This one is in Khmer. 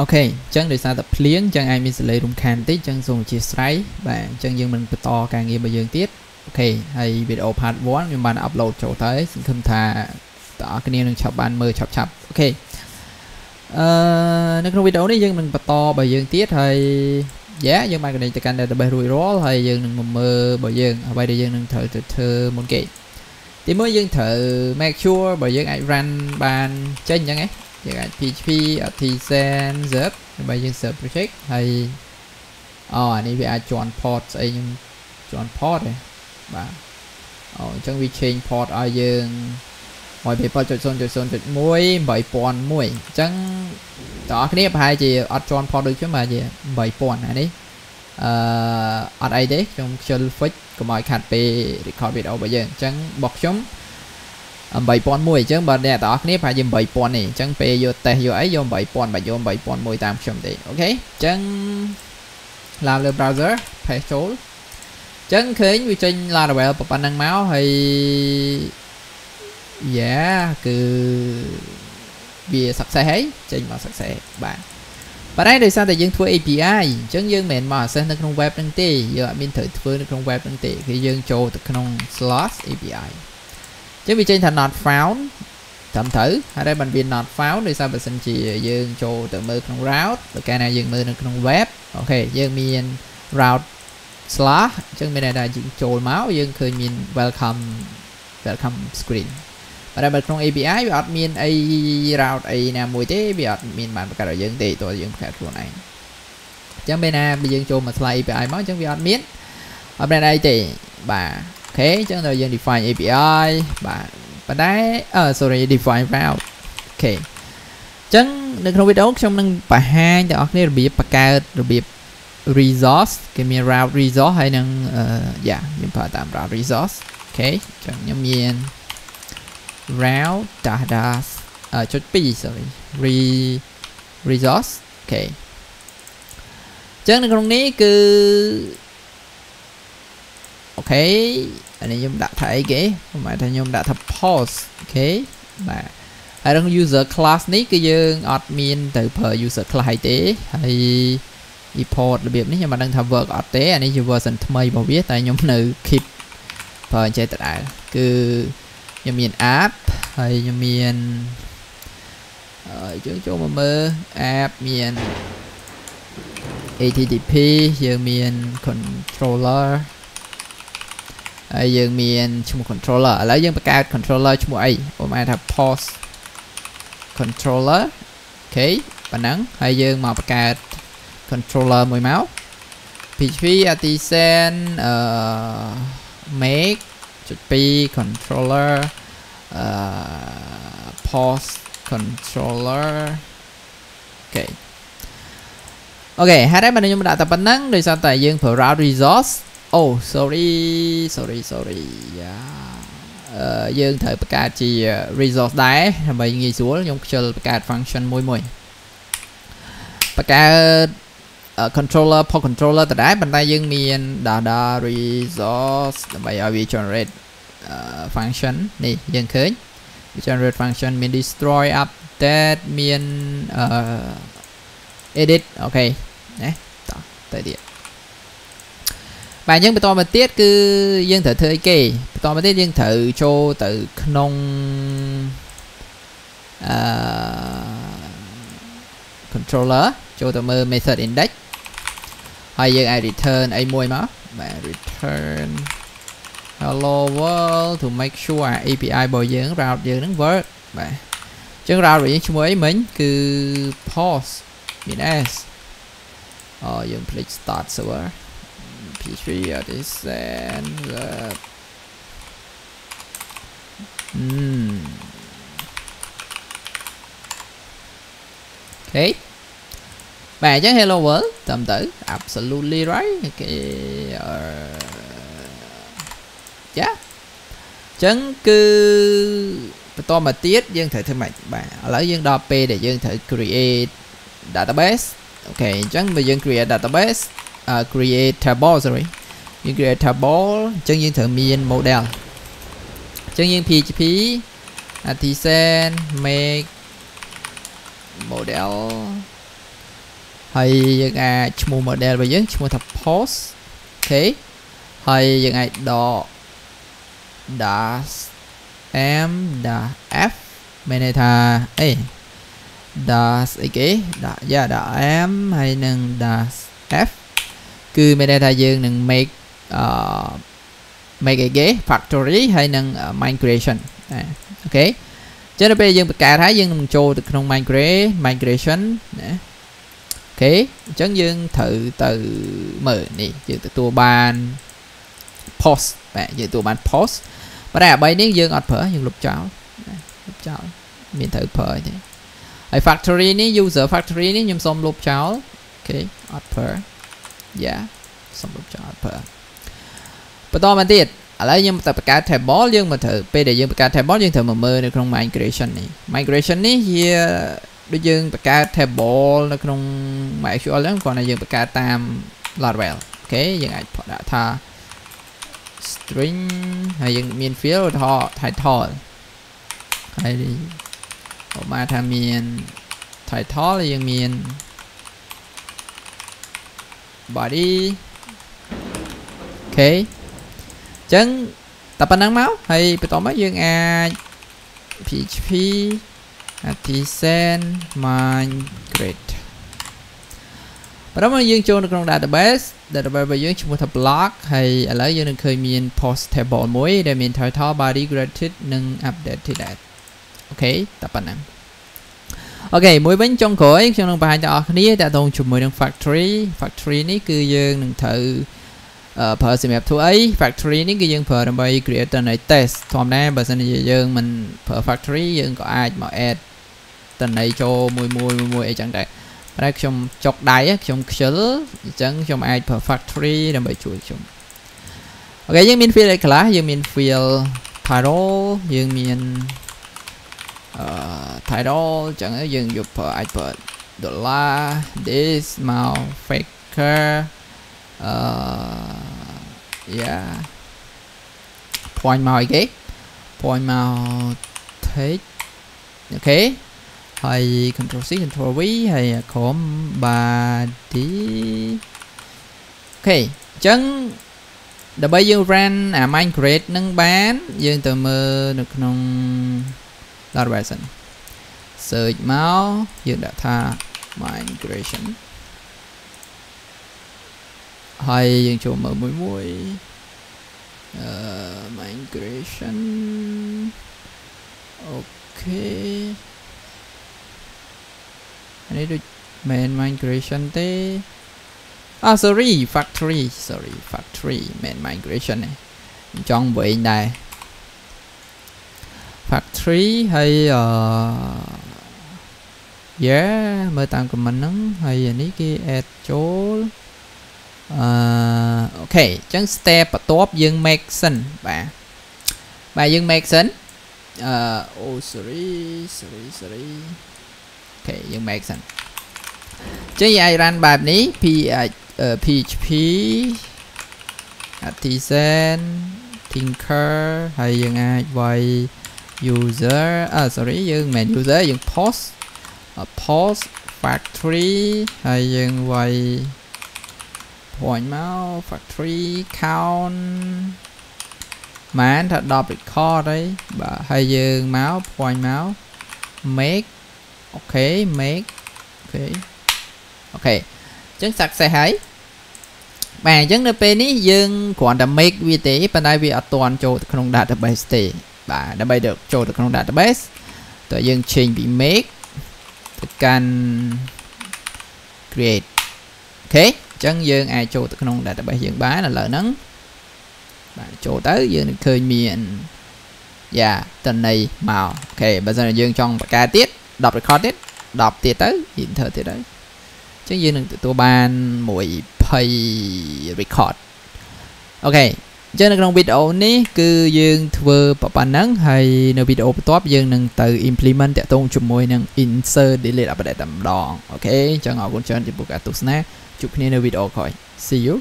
okay អញ្ចឹងដោយសារតែភ្លៀងអញ្ចឹងអាចមានសំឡេងរំខានបន្តិចអញ្ចឹងសូមអធ្យាស្រ័យបាទអញ្ចឹងយើងនឹងបន្តការងាររបស់យើងទៀតអូខេហើយវីដេអូ part 1ខ្ញុំបានអាប់ឡូតចូលទៅសង្ឃឹមថាទាំងអស់គ្នានឹងឆាប់បានមើលឆាប់ឆាប់ okay អឺនៅក្នុងវីដេអូនេះយើងនឹងបន្តរបស់យើងទៀតហើយ yeah យើងបាន connect ទៅកាន់ database រួចរាល់ហើយយើងនឹងមកមើលរបស់យើងអ្វីដែលយើងនឹងត្រូវទៅធ្វើមុនគេទីមួយយើងត្រូវ make sure បើយើងអាច run បានចេញអញ្ចឹងណា យើងអាច PHP artisan zip ដើម្បីយើង serve project ហើយអូអានេះវាអាចជន់ port ស្អីខ្ញុំជន់ port ទេបាទអូអញ្ចឹងវា change port ឲ្យយើង127.0.0.1 8001អញ្ចឹងតើអរគ្នាប្រហែលជាអត់ជន់ port ដូចខ្ញុំប្រហែលជា8000អានេះអឺអត់អីទេខ្ញុំខ្ជិល fix កុំឲ្យខាត់ពេល record video របស់យើងអញ្ចឹងរបស់ខ្ញុំ 8001អញ្ចឹងបើអ្នកទាំងអស់គ្នាប្រហែលជា8000នេះអញ្ចឹងពេលយកតេស្តយកអីយក8000បើយក8001តាមខ្ញុំទេអូខេអញ្ចឹងឡើងលើ browser paste ចូលអញ្ចឹងឃើញវាចេញ Laravel ប៉ុណ្ណឹងមកហើយយ៉ាគឺវា success ហើយចេញមក success បាទប៉ុន្តែដោយសារតែយើងធ្វើ API អញ្ចឹងយើងមិនមែនមក access នៅក្នុង web ហ្នឹងទេយើងអត់មានត្រូវធ្វើនៅក្នុង web ហ្នឹងទេគឺយើងចូលទៅក្នុង slash API ចឹងវាចេញថា not found ត្រឹមត្រូវហើយតែបានវា not found ដោយសារបើសិនជាយើងចូលទៅមើលក្នុង route បើកាលណាយើងមើលនៅក្នុង web អូខេយើងមាន route slash អញ្ចឹងមានន័យថាយើងចូលមកយើងឃើញមាន welcome welcome screen ប៉ុន្តែបើក្នុង API វាអត់មានអី route អីណាមួយទេវាអត់មានបានបង្កើតឲ្យយើងទេតើយើងបង្កើតខ្លួនឯងអញ្ចឹងពេលណាបើយើងចូលមក slide API មកអញ្ចឹងវាអត់មានអត់មានអីទេបាទអូ ខេអញ្ចឹងដល់យើង define API បាទប៉ុន្តែអឺ sorry define route អូខេអញ្ចឹងនៅក្នុងវីដេអូខ្ញុំនឹងបង្ហាញដល់អ្នកគ្នារបៀបបង្កើតរបៀប resource គេមាន route resource ហើយនឹងយ៉ាខ្ញុំប្រើតាម route resource អូខេអញ្ចឹងខ្ញុំមាន route data ចុច2 sorry re resource okay អញ្ចឹងនៅក្នុងនេះគឺ okay អានេះខ្ញុំដាក់ថាអីគេខ្ញុំហៅថាខ្ញុំដាក់ថា post okay បាទហើយក្នុង user class នេះគឺយើងអត់មានទៅប្រើ user class អីទេហើយ import របៀបនេះខ្ញុំមិនដឹងថា work អត់ទេអានេះជា version ថ្មីរបស់វាតែខ្ញុំនៅ keep ប្រើអញ្ចេះដដែលគឺខ្ញុំមាន app ហើយខ្ញុំមានយើងចូលមកមើល app មាន HTTP យើងមាន controller ហើយយើងមានឈ្មោះ controller ឥឡូវយើងបង្កើត controller ឈ្មោះអីឧបមាថា post controller អូខេប៉ណ្ណឹងហើយយើងមកបង្កើត controller មួយមក PHP artisan អឺ make ចុច2 controller អឺ post controller អូខេអូខេហើយតែបើខ្ញុំដាក់តែប៉ុណ្ណឹងដោយសារតែយើងប្រើ route resource អូ sorry sorry sorry យ៉ាអឺយើងត្រូវបង្កើតជា resource ដែរដើម្បីងាយស្រួលខ្ញុំខ្ជិលបង្កើត function មួយមួយបង្កើត controller port controller ដដែលប៉ុន្តែយើងមាន data resource ដើម្បីឲ្យវា generate function នេះយើងឃើញ generate function មាន destroy update មាន edit អូខេណាតោះទៅទៀត បាទយើងបន្តមកទៀតគឺយើងត្រូវធ្វើអីគេបន្តមកទៀតយើងត្រូវចូលទៅក្នុងអឺ controller ចូលទៅមើល method index ហើយយើងអាច return អីមួយមកបាទ return hello world to make sure API របស់យើង route យើងនឹង work បាទអញ្ចឹង route របស់យើងឈ្មោះអីមិញគឺ post មាន s អូយើង click start server PHP artisan that อืมអឺម okay បាទអញ្ចឹង hello world តាមទៅ absolutely right គេអឺចាអញ្ចឹងគឺបន្តមកទៀតយើងត្រូវធ្វើម៉េចបាទឥឡូវយើងដល់ពេលដែលយើងត្រូវ create database okay អញ្ចឹងបើយើង create database uh, create table sorry យើង create table អញ្ចឹងយើងត្រូវមាន model អញ្ចឹងយើង PHP artisan make model ហើយយើងអាចឈ្មោះ model របស់យើងឈ្មោះថា post អូខេហើយយើងអាចដក dash m dash f មានន័យថាអេ dash អីគេដាក់យ៉ាដាក់ m ហើយនឹង dash f គឺមានន័យថាយើងនឹង make អឺ make អីគេ factory ហើយនឹង migration អូខេចឹងដល់ពេលយើងបង្កើតហើយយើងនឹងចូលទៅក្នុង migrate migration ណាអូខេអញ្ចឹងយើងត្រូវទៅមើលនេះយើងទទួលបាន post បាទយើងទទួលបាន post ប៉ុន្តែអា3នេះយើងអត់ប្រើយើងលុបចោលលុបចោលមានត្រូវប្រើទេហើយ factory នេះ user factory នេះខ្ញុំសូមលុបចោលអូខេអត់ប្រើ យ៉ាសូមលុបចោលអត់ប្រើបន្តមកទៀតឥឡូវខ្ញុំទៅបង្កើត table យើងមកត្រូវពេលដែលយើងបង្កើត table យើងត្រូវមកមើលនៅក្នុង migration នេះ migration នេះជាដូចយើងបង្កើត table នៅក្នុង MySQL ហ្នឹងគ្រាន់តែយើងបង្កើតតាម Laravel អូខេយើងអាចដាក់ថា string ហើយយើងមាន field ឧទាហរណ៍ title ហើយឧបមាថាមាន title យើងមាន body អូខេអញ្ចឹងតែប៉ុណ្ណឹងមកហើយបន្តមកយើងអាច php artisan migrate បន្ទាប់មកយើងចូលនៅក្នុង database database របស់យើងឈ្មោះថា block ហើយឥឡូវយើងនឹងឃើញមាន post table មួយដែលមាន title body graded និង updated ដែរអូខេតែប៉ុណ្ណឹង អូខេមួយវិញចុងក្រោយខ្ញុំនឹងបង្ហាញដល់អ្នកគ្នាតើតងជាមួយនឹង factory factory នេះគឺយើងនឹងត្រូវប្រើសម្រាប់ធ្វើអី factory នេះគឺយើងប្រើដើម្បី create តន័យ test ធម្មតាបើសិនជាយើងមិនប្រើ factory យើងក៏អាចមក add តន័យចូលមួយមួយមួយអីចឹងដែរតែខ្ញុំចុកដៃខ្ញុំខ្ជិលអញ្ចឹងខ្ញុំអាចប្រើ factory ដើម្បីជួយខ្ញុំអូខេយើងមាន field អីខ្លះយើងមាន field title យើងមានអឺ title អញ្ចឹងយើងយកប្រើអាចប្រើ dollar this មក faker អឺ yeah point មកអីគេ point មក take okay ហើយ control C control V ហើយក្រុម body okay អញ្ចឹងដើម្បីយើង run អា migrate នឹងបាន យើងទៅមើលនៅក្នុង database សិន search មកយើងដាក់ថា migration ហើយយើងចូលមើលមួយមួយអឺ migration អូខេនេះដូច main migration ទេអ่า sorry factory sorry factory main migration នេះចង់វិញដែរ factory ហើយអឺ yeah មើលតាម comment ហ្នឹងហើយអានេះគេ add ចូលអឺ okay អញ្ចឹង step បន្ទាប់យើង make សិនបាទបាទយើង make សិនអឺអូ sorry sorry sorry អូខេយើង make សិនអញ្ចឹងយើងអាច run បែបនេះ p php artisan tinker ហើយយើងអាចវាយ user អឺ sorry យើងមិន user យើង post post factory ហើយយើងវាយ point មក factory count បានថា10 record អីបាទហើយយើងមក point មក make okay make okay okay អញ្ចឹង success ហើយបាទអញ្ចឹងនៅពេលនេះយើងគ្រាន់តែ make វាទេប៉ុន្តែវាអត់ទាន់ចូលទៅក្នុង database ទេ បាទដើម្បីទៅចូលទៅក្នុង database តើយើង change ពី make ទៅកាន់ create អូខេអញ្ចឹងយើងអាចចូលទៅក្នុង database យើងបានឥឡូវហ្នឹងបាទចូលទៅយើងនឹងឃើញមានយ៉ាតន័យមកអូខេបើសិនជាយើងចង់បង្កើតទៀត10 record ទៀត10ទៀតទៅ enter ទៀតទៅអញ្ចឹងយើងនឹងទទួលបាន120 record okay អញ្ចឹងនៅក្នុងវីដេអូនេះគឺយើងធ្វើប៉ុណ្ណឹងហើយនៅវីដេអូបន្ទាប់យើងនឹងទៅ implement តាក់ទងជាមួយនឹង insert delete update តែម្ដង okay អញ្ចឹងអរគុណច្រើនចំពោះការទស្សនាជួបគ្នានៅវីដេអូក្រោយ see you